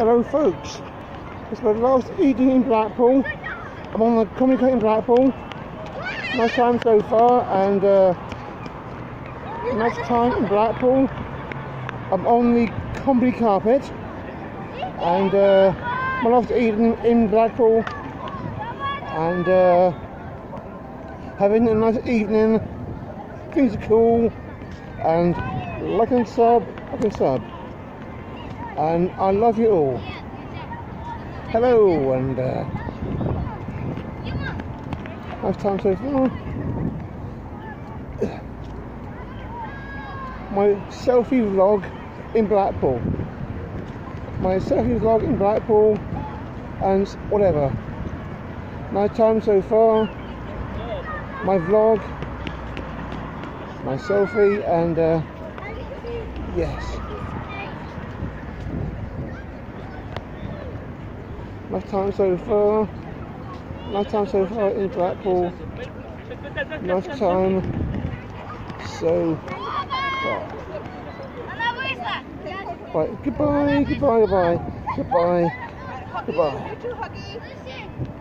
Hello folks, it's my last evening in Blackpool. I'm on the in Blackpool. Nice time so far and uh, nice time in Blackpool. I'm on the comedy carpet and uh, my last evening in Blackpool and uh, having a nice evening. Things are cool and like and sub, like and sub and I love you all. Hello, and uh, nice time so far. My selfie vlog in Blackpool. My selfie vlog in Blackpool, and whatever. Nice time so far. My vlog, my selfie, and uh, yes. Nice time so far. Nice time so far in Blackpool. Nice time so far. Right, goodbye, goodbye, goodbye, goodbye, goodbye.